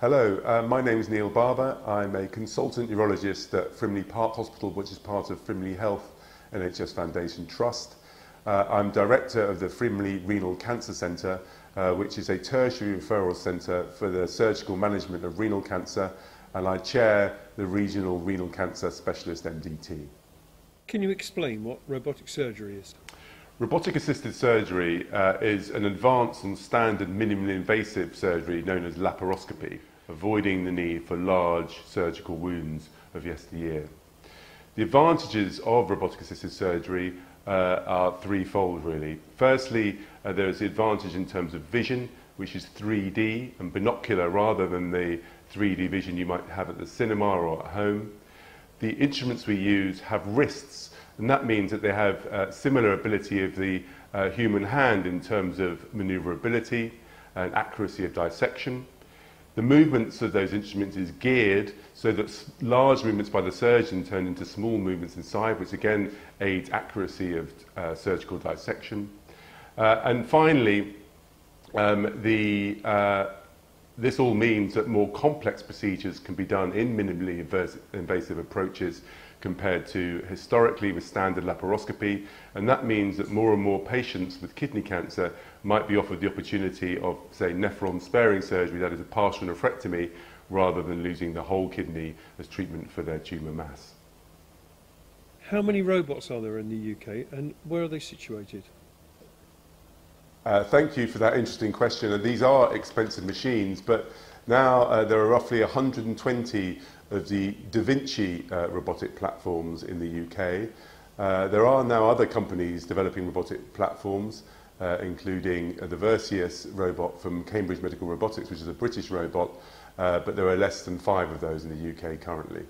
Hello, uh, my name is Neil Barber. I'm a consultant urologist at Frimley Park Hospital, which is part of Frimley Health NHS Foundation Trust. Uh, I'm director of the Frimley Renal Cancer Centre, uh, which is a tertiary referral centre for the surgical management of renal cancer, and I chair the Regional Renal Cancer Specialist MDT. Can you explain what robotic surgery is? Robotic assisted surgery uh, is an advanced and standard minimally invasive surgery known as laparoscopy, avoiding the need for large surgical wounds of yesteryear. The advantages of robotic assisted surgery uh, are threefold really. Firstly, uh, there is the advantage in terms of vision, which is 3D and binocular rather than the 3D vision you might have at the cinema or at home. The instruments we use have wrists And that means that they have uh, similar ability of the uh, human hand in terms of maneuverability and accuracy of dissection. The movements of those instruments is geared so that large movements by the surgeon turn into small movements inside, which again aids accuracy of uh, surgical dissection. Uh, and finally, um, the, uh, this all means that more complex procedures can be done in minimally invasive approaches compared to historically with standard laparoscopy. And that means that more and more patients with kidney cancer might be offered the opportunity of, say, nephron sparing surgery, that is a partial nephrectomy, rather than losing the whole kidney as treatment for their tumour mass. How many robots are there in the UK and where are they situated? Uh, thank you for that interesting question. And these are expensive machines, but Now uh, there are roughly 120 of the Da Vinci uh, robotic platforms in the UK. Uh, there are now other companies developing robotic platforms, uh, including the Versius robot from Cambridge Medical Robotics, which is a British robot, uh, but there are less than five of those in the UK currently.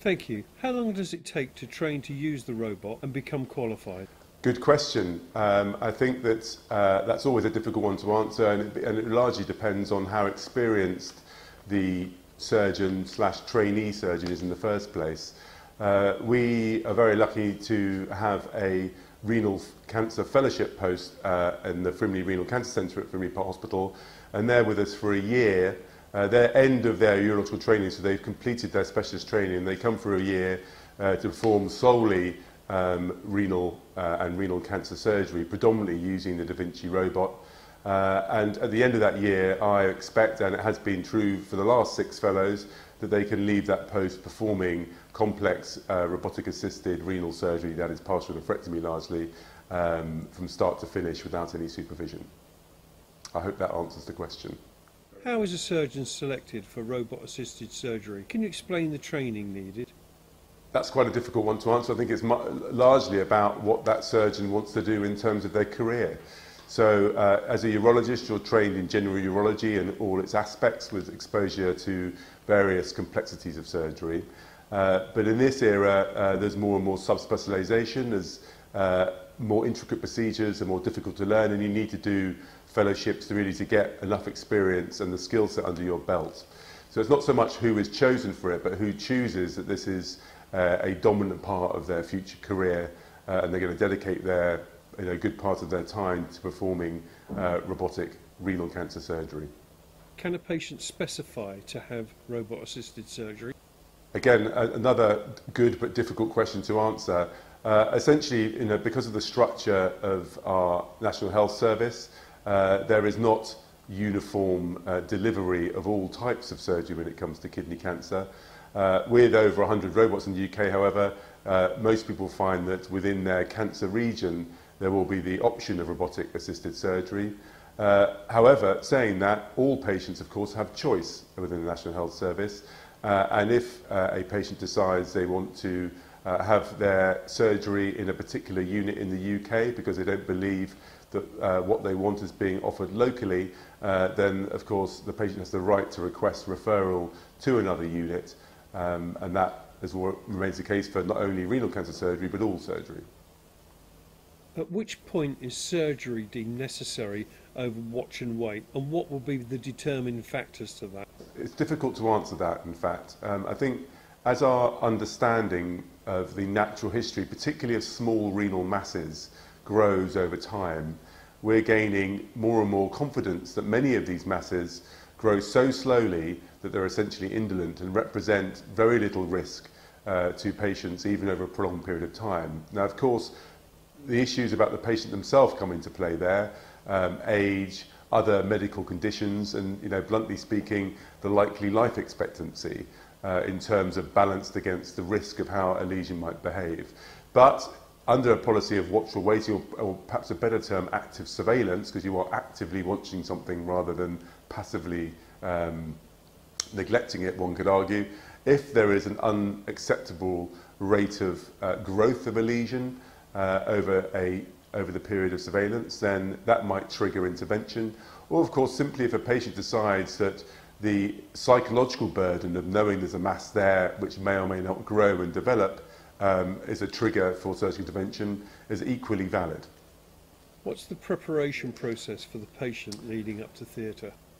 Thank you. How long does it take to train to use the robot and become qualified? Good question. Um, I think that uh, that's always a difficult one to answer, and it, and it largely depends on how experienced the surgeon slash trainee surgeon is in the first place. Uh, we are very lucky to have a renal cancer fellowship post uh, in the Frimley Renal Cancer Centre at Frimley Park Hospital, and they're with us for a year. Uh, they're end of their urological training, so they've completed their specialist training, and they come for a year uh, to perform solely um, renal uh, and renal cancer surgery, predominantly using the Da Vinci robot. Uh, and at the end of that year, I expect, and it has been true for the last six fellows, that they can leave that post performing complex uh, robotic-assisted renal surgery, that is partial nephrectomy largely, um, from start to finish without any supervision. I hope that answers the question. How is a surgeon selected for robot-assisted surgery? Can you explain the training needed? That's quite a difficult one to answer. I think it's largely about what that surgeon wants to do in terms of their career. So uh, as a urologist, you're trained in general urology and all its aspects with exposure to various complexities of surgery. Uh, but in this era, uh, there's more and more subspecialization, there's uh, more intricate procedures are more difficult to learn, and you need to do fellowships to really to get enough experience and the skill set under your belt. So it's not so much who is chosen for it, but who chooses that this is uh, a dominant part of their future career uh, and they're going to dedicate their you know, good part of their time to performing uh, robotic renal cancer surgery. Can a patient specify to have robot assisted surgery? Again, another good but difficult question to answer. Uh, essentially, you know, because of the structure of our National Health Service, uh, there is not uniform uh, delivery of all types of surgery when it comes to kidney cancer. Uh, with over 100 robots in the UK, however, uh, most people find that within their cancer region, there will be the option of robotic-assisted surgery. Uh, however, saying that, all patients, of course, have choice within the National Health Service. Uh, and if uh, a patient decides they want to uh, have their surgery in a particular unit in the UK because they don't believe that uh, what they want is being offered locally, uh, then, of course, the patient has the right to request referral to another unit. Um, and that is what remains the case for not only renal cancer surgery, but all surgery. At which point is surgery deemed necessary over watch and wait, and what will be the determining factors to that? It's difficult to answer that, in fact. Um, I think as our understanding of the natural history, particularly of small renal masses, grows over time, we're gaining more and more confidence that many of these masses grow so slowly that they're essentially indolent and represent very little risk uh, to patients even over a prolonged period of time. Now, of course, the issues about the patient themselves come into play there, um, age, other medical conditions, and, you know, bluntly speaking, the likely life expectancy uh, in terms of balanced against the risk of how a lesion might behave. But under a policy of watchful waiting, or, or perhaps a better term, active surveillance, because you are actively watching something rather than passively um, neglecting it, one could argue. If there is an unacceptable rate of uh, growth of a lesion uh, over, a, over the period of surveillance, then that might trigger intervention. Or, of course, simply if a patient decides that the psychological burden of knowing there's a mass there which may or may not grow and develop um, is a trigger for surgical intervention is equally valid. What's the preparation process for the patient leading up to theatre?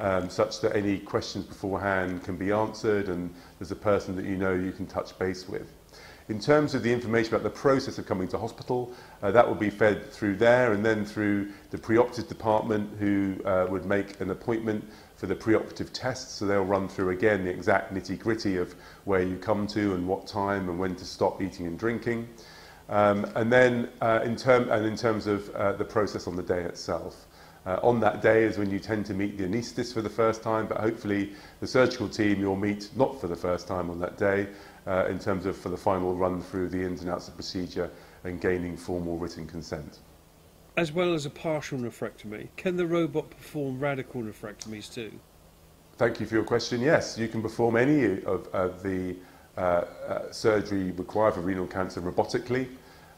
um, such that any questions beforehand can be answered and there's a person that you know you can touch base with. In terms of the information about the process of coming to hospital, uh, that will be fed through there and then through the preoperative department who uh, would make an appointment for the preoperative tests. So they'll run through again the exact nitty gritty of where you come to and what time and when to stop eating and drinking. Um, and then uh, in, term, and in terms of uh, the process on the day itself. Uh, on that day is when you tend to meet the anaesthetist for the first time, but hopefully the surgical team you'll meet not for the first time on that day uh, in terms of for the final run through the ins and outs of procedure and gaining formal written consent. As well as a partial nephrectomy, can the robot perform radical nephrectomies too? Thank you for your question. Yes, you can perform any of, the uh, uh, surgery required for renal cancer robotically.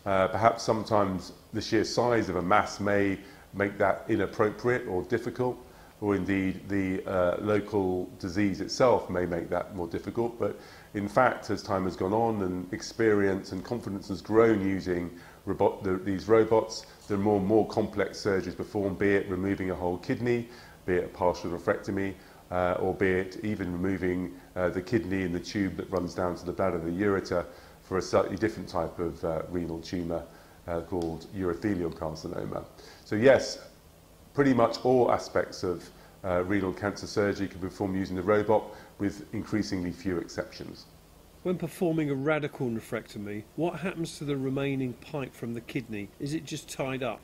Uh, perhaps sometimes the sheer size of a mass may make that inappropriate or difficult, or indeed the uh, local disease itself may make that more difficult. But in fact, as time has gone on and experience and confidence has grown using robot, the, these robots, there more and more complex surgeries performed, be it removing a whole kidney, be it a partial nephrectomy, uh, or be it even removing uh, the kidney and the tube that runs down to the bladder, the ureter, for a slightly different type of uh, renal tumor uh, called urothelial carcinoma. So yes, pretty much all aspects of uh, renal cancer surgery can be performed using the robot with increasingly few exceptions. When performing a radical nephrectomy, what happens to the remaining pipe from the kidney? Is it just tied up?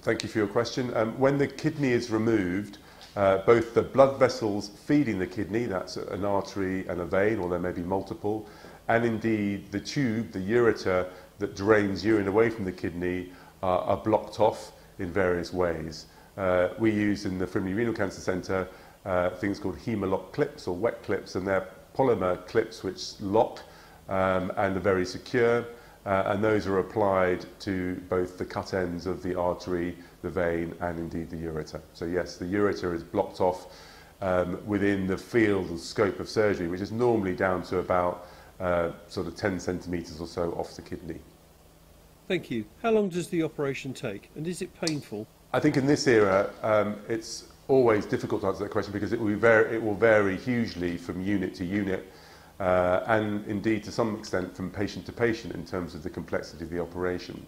Thank you for your question. Um, when the kidney is removed, uh, both the blood vessels feeding the kidney, that's an artery and a vein, or there may be multiple, and indeed the tube, the ureter, that drains urine away from the kidney uh, are blocked off in various ways. Uh, we use in the Frimley Renal Cancer Centre uh, things called hemalock clips or wet clips, and they're polymer clips which lock um, and are very secure. Uh, and those are applied to both the cut ends of the artery, the vein, and indeed the ureter. So yes, the ureter is blocked off um, within the field and scope of surgery, which is normally down to about uh, sort of 10 centimetres or so off the kidney. Thank you. How long does the operation take and is it painful? I think in this era um, it's always difficult to answer that question because it will, vary, it will vary hugely from unit to unit uh, and indeed to some extent from patient to patient in terms of the complexity of the operation.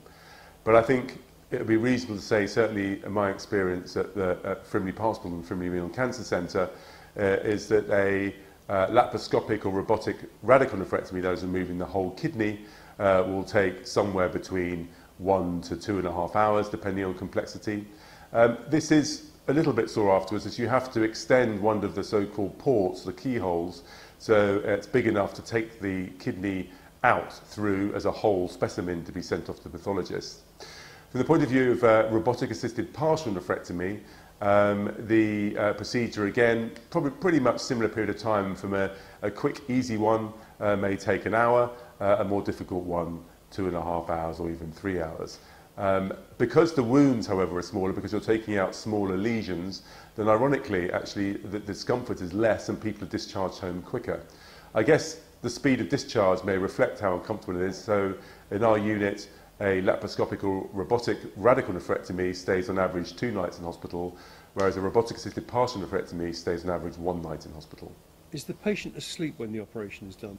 But I think it would be reasonable to say, certainly in my experience at, the, at Frimley Hospital and Frimley Renal Cancer Centre, uh, is that a uh, laparoscopic or robotic radical nephrectomy, those removing the whole kidney, uh, will take somewhere between one to two and a half hours, depending on complexity. Um, this is a little bit sore afterwards, as you have to extend one of the so-called ports, the keyholes, so it's big enough to take the kidney out through as a whole specimen to be sent off to the pathologist. From the point of view of uh, robotic-assisted partial nephrectomy, um, the uh, procedure again, probably pretty much similar period of time from a, a quick, easy one, uh, may take an hour, uh, a more difficult one, two and a half hours or even three hours. Um, because the wounds, however, are smaller, because you're taking out smaller lesions, then ironically, actually, the, the discomfort is less and people are discharged home quicker. I guess the speed of discharge may reflect how uncomfortable it is. So in our unit, a laparoscopic or robotic radical nephrectomy stays on average two nights in hospital, whereas a robotic-assisted partial nephrectomy stays on average one night in hospital. Is the patient asleep when the operation is done?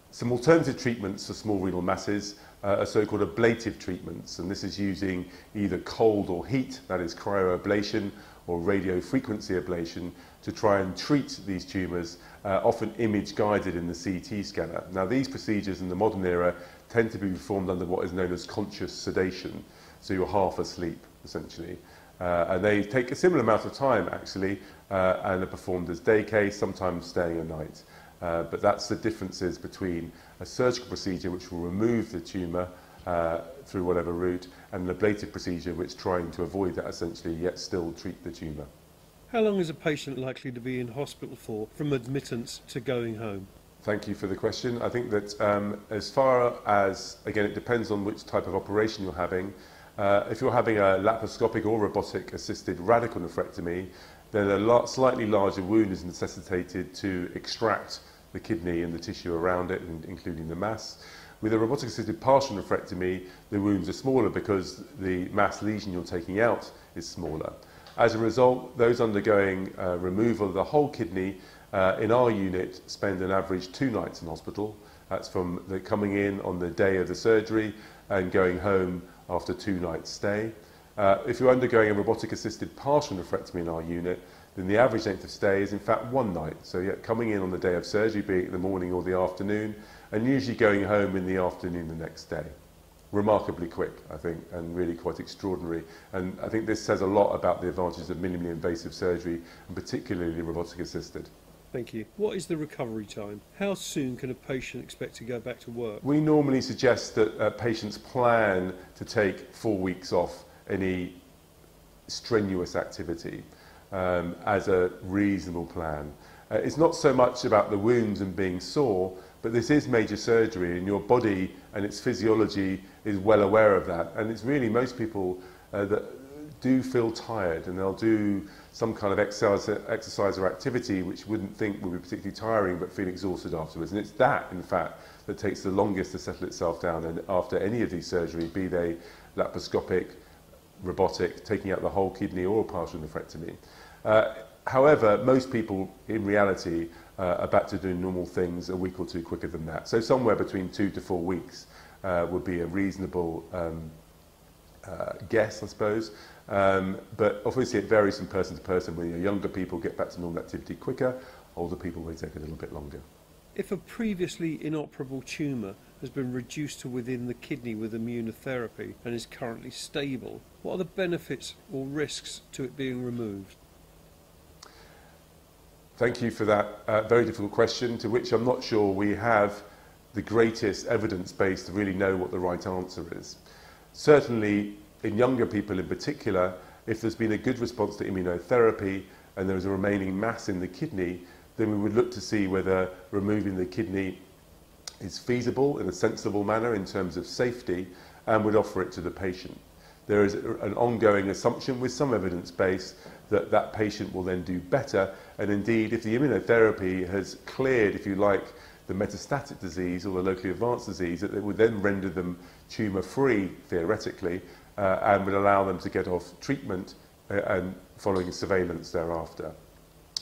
Some alternative treatments for small renal masses uh, are so-called ablative treatments, and this is using either cold or heat, that is cryoablation or radiofrequency ablation, to try and treat these tumours, uh, often image-guided in the CT scanner. Now, these procedures in the modern era tend to be performed under what is known as conscious sedation, so you're half asleep, essentially. Uh, and they take a similar amount of time, actually, uh, and are performed as day case, sometimes staying a night. Uh, but that's the differences between a surgical procedure which will remove the tumour uh, through whatever route and an ablative procedure which is trying to avoid that essentially yet still treat the tumour. How long is a patient likely to be in hospital for from admittance to going home? Thank you for the question. I think that um, as far as, again, it depends on which type of operation you're having. Uh, if you're having a laparoscopic or robotic assisted radical nephrectomy, then a lot, slightly larger wound is necessitated to extract the kidney and the tissue around it, and including the mass. With a robotic-assisted partial nephrectomy, the wounds are smaller because the mass lesion you're taking out is smaller. As a result, those undergoing uh, removal of the whole kidney uh, in our unit spend an average two nights in hospital. That's from the coming in on the day of the surgery and going home after two nights stay. Uh, if you're undergoing a robotic-assisted partial nephrectomy in our unit, then the average length of stay is in fact one night. So you're coming in on the day of surgery, be it the morning or the afternoon, and usually going home in the afternoon the next day. Remarkably quick, I think, and really quite extraordinary. And I think this says a lot about the advantages of minimally invasive surgery, and particularly robotic assisted. Thank you. What is the recovery time? How soon can a patient expect to go back to work? We normally suggest that uh, patients plan to take four weeks off any strenuous activity um, as a reasonable plan. Uh, it's not so much about the wounds and being sore, but this is major surgery and your body and its physiology is well aware of that. And it's really most people uh, that do feel tired and they'll do some kind of exercise, exercise or activity which wouldn't think would be particularly tiring but feel exhausted afterwards. And it's that, in fact, that takes the longest to settle itself down and after any of these surgery, be they laparoscopic, robotic, taking out the whole kidney or partial nephrectomy. Uh, however, most people in reality uh, are back to doing normal things a week or two quicker than that. So somewhere between two to four weeks uh, would be a reasonable um, uh, guess, I suppose. Um, but obviously it varies from person to person. When younger people get back to normal activity quicker, older people may take a little bit longer. If a previously inoperable tumour has been reduced to within the kidney with immunotherapy and is currently stable, what are the benefits or risks to it being removed? Thank you for that uh, very difficult question, to which I'm not sure we have the greatest evidence base to really know what the right answer is. Certainly, in younger people in particular, if there's been a good response to immunotherapy and there is a remaining mass in the kidney, then we would look to see whether removing the kidney is feasible in a sensible manner in terms of safety and would offer it to the patient there is an ongoing assumption with some evidence base that that patient will then do better. And indeed, if the immunotherapy has cleared, if you like, the metastatic disease or the locally advanced disease, that it would then render them tumour-free, theoretically, uh, and would allow them to get off treatment uh, and following surveillance thereafter.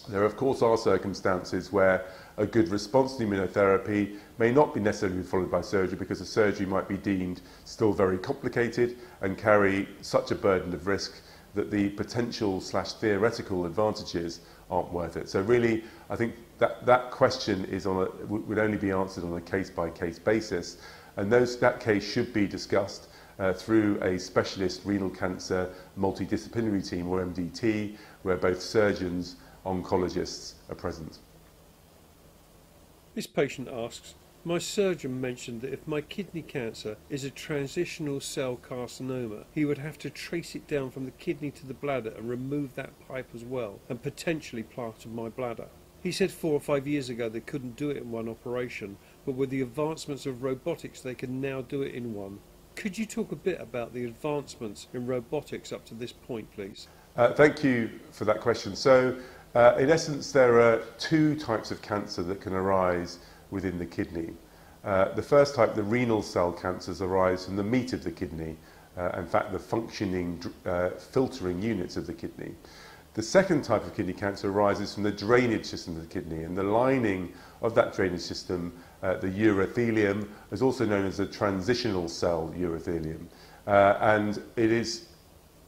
There, of course, are circumstances where a good response to immunotherapy may not be necessarily followed by surgery because the surgery might be deemed still very complicated and carry such a burden of risk that the potential slash theoretical advantages aren't worth it. So really, I think that, that question is on a, would only be answered on a case-by-case -case basis, and those, that case should be discussed uh, through a specialist renal cancer multidisciplinary team, or MDT, where both surgeons oncologists are present. This patient asks, my surgeon mentioned that if my kidney cancer is a transitional cell carcinoma, he would have to trace it down from the kidney to the bladder and remove that pipe as well, and potentially part of my bladder. He said four or five years ago they couldn't do it in one operation, but with the advancements of robotics they can now do it in one. Could you talk a bit about the advancements in robotics up to this point, please? Uh, thank you for that question. So Uh, in essence, there are two types of cancer that can arise within the kidney. Uh, the first type, the renal cell cancers, arise from the meat of the kidney, uh, in fact, the functioning uh, filtering units of the kidney. The second type of kidney cancer arises from the drainage system of the kidney, and the lining of that drainage system, uh, the urothelium, is also known as the transitional cell urothelium. Uh, and it is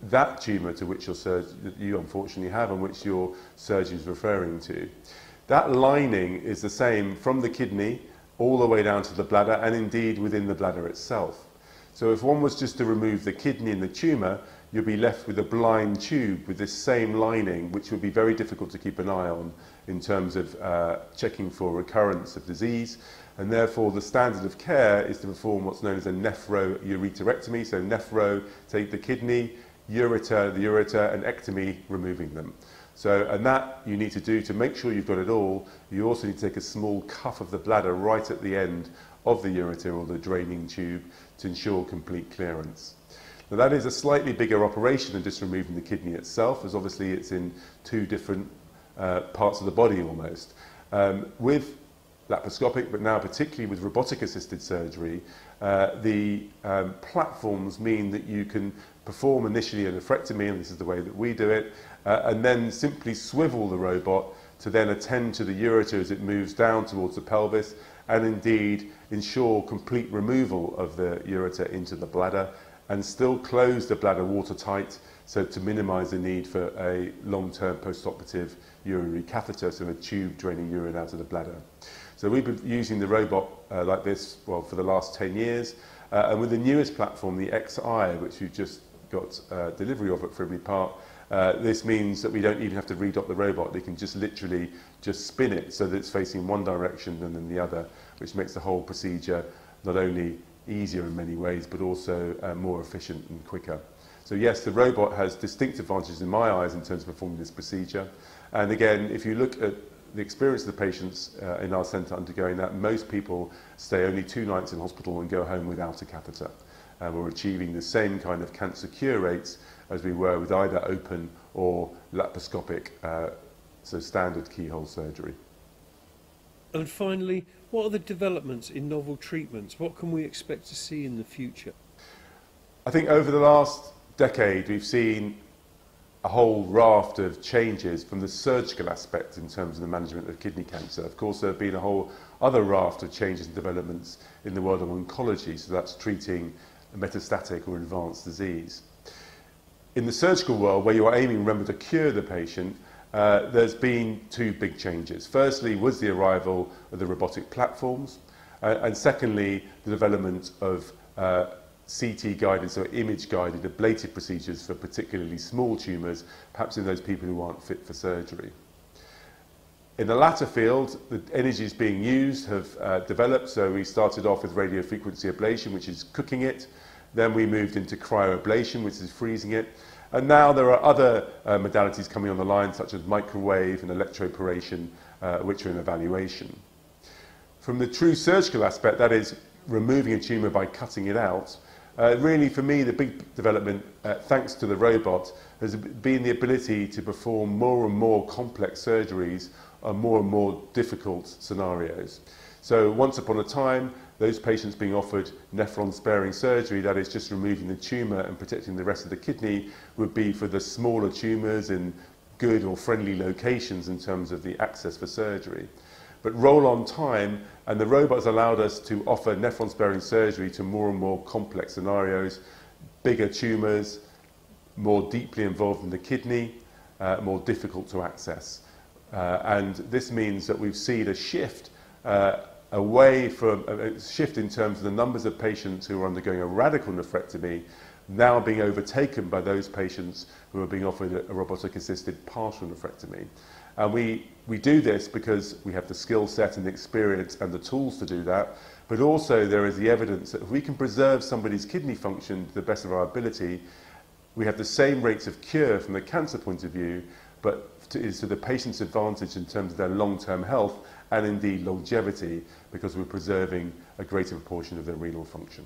that tumour to which your surg that you unfortunately have and which your surgeon is referring to. That lining is the same from the kidney all the way down to the bladder and indeed within the bladder itself. So if one was just to remove the kidney and the tumour, you'd be left with a blind tube with this same lining, which would be very difficult to keep an eye on in terms of uh, checking for recurrence of disease. And therefore, the standard of care is to perform what's known as a nephroureterectomy. So nephro, take the kidney, ureter, the ureter and ectomy, removing them. So, and that you need to do to make sure you've got it all. You also need to take a small cuff of the bladder right at the end of the ureter or the draining tube to ensure complete clearance. Now that is a slightly bigger operation than just removing the kidney itself, as obviously it's in two different uh, parts of the body almost. Um, with laparoscopic, but now particularly with robotic-assisted surgery, uh, the um, platforms mean that you can perform initially an nephrectomy, and this is the way that we do it, uh, and then simply swivel the robot to then attend to the ureter as it moves down towards the pelvis, and indeed ensure complete removal of the ureter into the bladder, and still close the bladder watertight so to minimize the need for a long-term postoperative urinary catheter, so a tube draining urine out of the bladder. So we've been using the robot uh, like this well, for the last 10 years, uh, and with the newest platform, the XI, which we've just got uh, delivery of for every part. Uh, this means that we don't even have to redock the robot. They can just literally just spin it so that it's facing one direction and then the other, which makes the whole procedure not only easier in many ways, but also uh, more efficient and quicker. So yes, the robot has distinct advantages in my eyes in terms of performing this procedure. And again, if you look at the experience of the patients uh, in our centre undergoing that, most people stay only two nights in hospital and go home without a catheter. We're achieving the same kind of cancer cure rates as we were with either open or laparoscopic, uh, so standard keyhole surgery. And finally, what are the developments in novel treatments? What can we expect to see in the future? I think over the last decade, we've seen a whole raft of changes from the surgical aspect in terms of the management of kidney cancer. Of course, there have been a whole other raft of changes and developments in the world of oncology, so that's treating metastatic or advanced disease. In the surgical world, where you are aiming, remember, to cure the patient, uh, there's been two big changes. Firstly, was the arrival of the robotic platforms, uh, and secondly, the development of uh, CT-guided, so image-guided, ablative procedures for particularly small tumours, perhaps in those people who aren't fit for surgery. In the latter field, the energies being used have uh, developed, so we started off with radiofrequency ablation, which is cooking it, Then we moved into cryoablation, which is freezing it. And now there are other uh, modalities coming on the line, such as microwave and electroporation, uh, which are in evaluation. From the true surgical aspect, that is removing a tumour by cutting it out, uh, really for me the big development, uh, thanks to the robot, has been the ability to perform more and more complex surgeries on more and more difficult scenarios. So once upon a time, those patients being offered nephron-sparing surgery, that is just removing the tumor and protecting the rest of the kidney, would be for the smaller tumors in good or friendly locations in terms of the access for surgery. But roll on time, and the robots allowed us to offer nephron-sparing surgery to more and more complex scenarios, bigger tumors more deeply involved in the kidney, uh, more difficult to access. Uh, and this means that we've seen a shift uh, away from a uh, uh, shift in terms of the numbers of patients who are undergoing a radical nephrectomy now being overtaken by those patients who are being offered a, a robotic assisted partial nephrectomy. And we, we do this because we have the skill set and the experience and the tools to do that, but also there is the evidence that if we can preserve somebody's kidney function to the best of our ability, we have the same rates of cure from the cancer point of view, but to, is to the patient's advantage in terms of their long-term health and indeed longevity because we're preserving a greater proportion of their renal function.